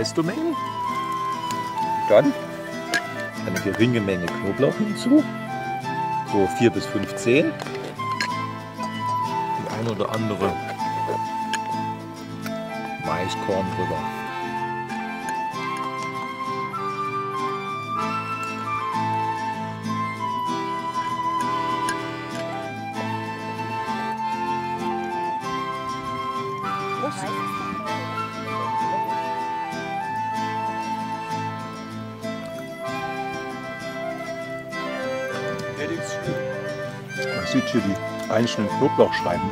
Pesto-Mengen. Dann eine geringe Menge Knoblauch hinzu. So 4 bis 15. Die ein oder andere Weichkorn drüber. Man sieht hier die einzelnen Knoblauchscheiben.